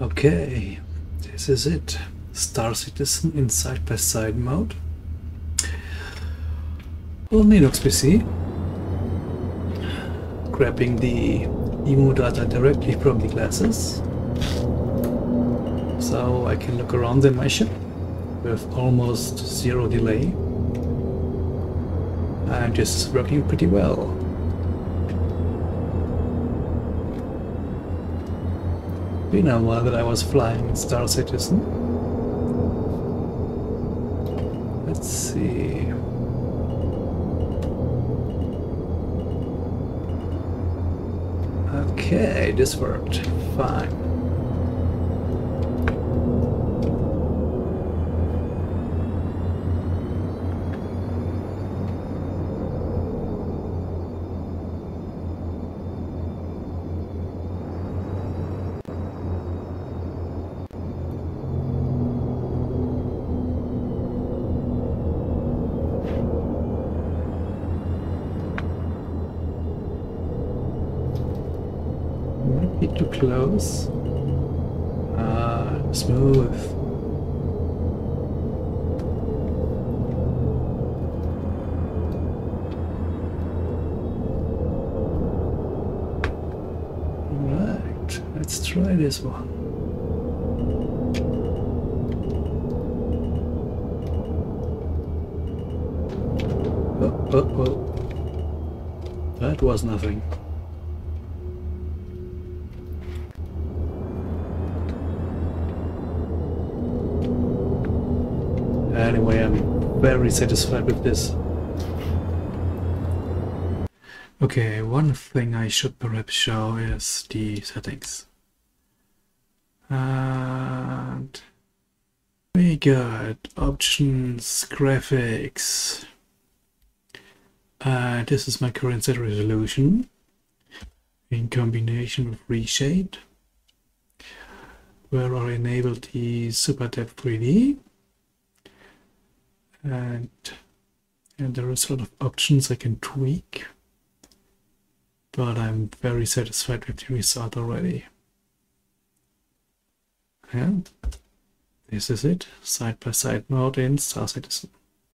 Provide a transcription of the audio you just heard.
Okay, this is it. Star Citizen in side-by-side -side mode. On Linux PC. Grabbing the IMU data directly from the glasses. So I can look around in my ship with almost zero delay. And just working pretty well. Been a while that I was flying Star Citizen. Let's see. Okay, this worked. Fine. Too close. Ah, smooth. Right, let's try this one. Oh, oh, oh. That was nothing. Anyway, I'm very satisfied with this. Okay, one thing I should perhaps show is the settings. And we got options, graphics. Uh, this is my current set resolution in combination with reshade where I enabled the super depth 3D and and there are sort of options I can tweak but I'm very satisfied with the result already. And this is it side by side mode in Star Citizen